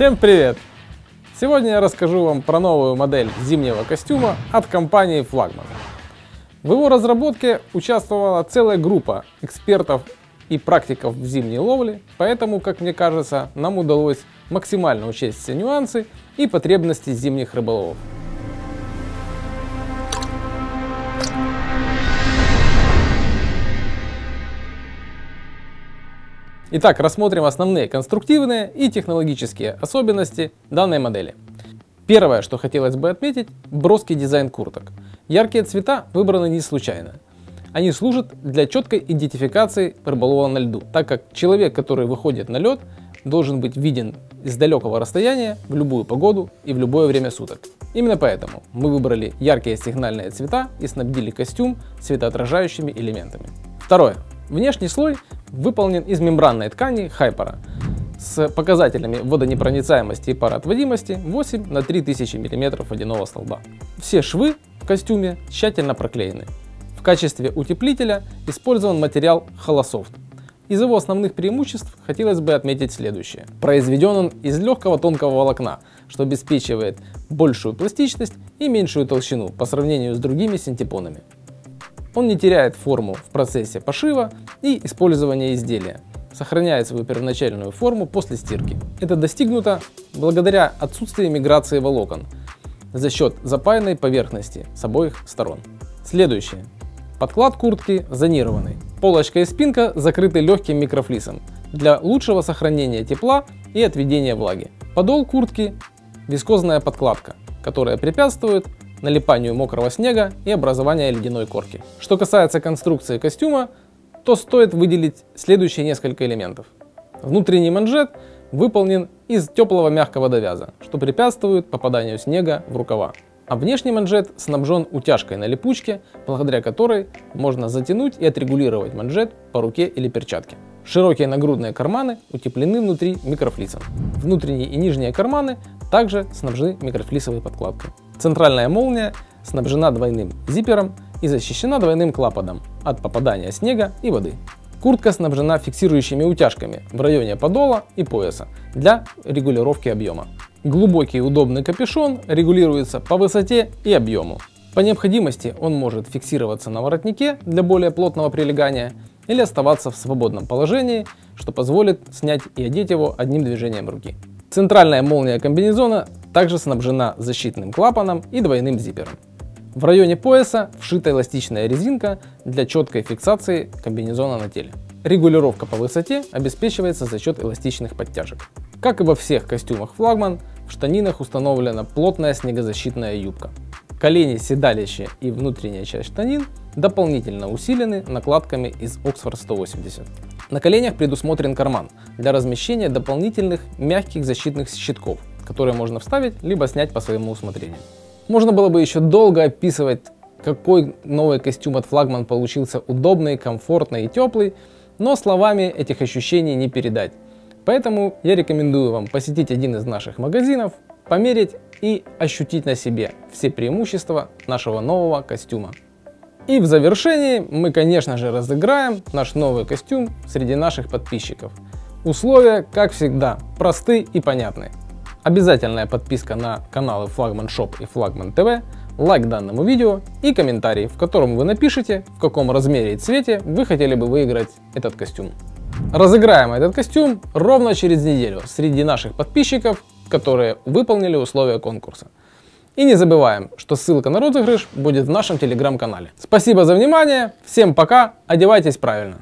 Всем привет! Сегодня я расскажу вам про новую модель зимнего костюма от компании Flagman. В его разработке участвовала целая группа экспертов и практиков в зимней ловле, поэтому, как мне кажется, нам удалось максимально учесть все нюансы и потребности зимних рыболовов. Итак, рассмотрим основные конструктивные и технологические особенности данной модели. Первое, что хотелось бы отметить, броский дизайн курток. Яркие цвета выбраны не случайно. Они служат для четкой идентификации рыболова на льду, так как человек, который выходит на лед, должен быть виден из далекого расстояния в любую погоду и в любое время суток. Именно поэтому мы выбрали яркие сигнальные цвета и снабдили костюм светоотражающими элементами. Второе. Внешний слой выполнен из мембранной ткани Хайпера с показателями водонепроницаемости и пароотводимости 8 на 3000 мм водяного столба. Все швы в костюме тщательно проклеены. В качестве утеплителя использован материал Holosoft. Из его основных преимуществ хотелось бы отметить следующее. Произведен он из легкого тонкого волокна, что обеспечивает большую пластичность и меньшую толщину по сравнению с другими синтепонами. Он не теряет форму в процессе пошива и использования изделия, сохраняет свою первоначальную форму после стирки. Это достигнуто благодаря отсутствию миграции волокон за счет запаянной поверхности с обоих сторон. Следующее. Подклад куртки зонированный. Полочка и спинка закрыты легким микрофлисом для лучшего сохранения тепла и отведения влаги. Подол куртки вискозная подкладка, которая препятствует налипанию мокрого снега и образованию ледяной корки. Что касается конструкции костюма, то стоит выделить следующие несколько элементов. Внутренний манжет выполнен из теплого мягкого довяза, что препятствует попаданию снега в рукава. А внешний манжет снабжен утяжкой на липучке, благодаря которой можно затянуть и отрегулировать манжет по руке или перчатке. Широкие нагрудные карманы утеплены внутри микрофлисом. Внутренние и нижние карманы также снабжены микрофлисовой подкладкой. Центральная молния снабжена двойным зипером и защищена двойным клапаном от попадания снега и воды. Куртка снабжена фиксирующими утяжками в районе подола и пояса для регулировки объема. Глубокий удобный капюшон регулируется по высоте и объему. По необходимости он может фиксироваться на воротнике для более плотного прилегания или оставаться в свободном положении, что позволит снять и одеть его одним движением руки. Центральная молния комбинезона также снабжена защитным клапаном и двойным зипером. В районе пояса вшита эластичная резинка для четкой фиксации комбинезона на теле. Регулировка по высоте обеспечивается за счет эластичных подтяжек. Как и во всех костюмах флагман, в штанинах установлена плотная снегозащитная юбка. Колени, седалище и внутренняя часть штанин дополнительно усилены накладками из Oxford 180. На коленях предусмотрен карман для размещения дополнительных мягких защитных щитков, которые можно вставить либо снять по своему усмотрению. Можно было бы еще долго описывать, какой новый костюм от Flagman получился удобный, комфортный и теплый, но словами этих ощущений не передать. Поэтому я рекомендую вам посетить один из наших магазинов, померить и ощутить на себе все преимущества нашего нового костюма. И в завершении мы, конечно же, разыграем наш новый костюм среди наших подписчиков. Условия, как всегда, просты и понятны. Обязательная подписка на каналы Flagman Shop и Flagman TV, лайк данному видео и комментарий, в котором вы напишите, в каком размере и цвете вы хотели бы выиграть этот костюм. Разыграем этот костюм ровно через неделю среди наших подписчиков, которые выполнили условия конкурса. И не забываем, что ссылка на розыгрыш будет в нашем телеграм-канале. Спасибо за внимание, всем пока, одевайтесь правильно.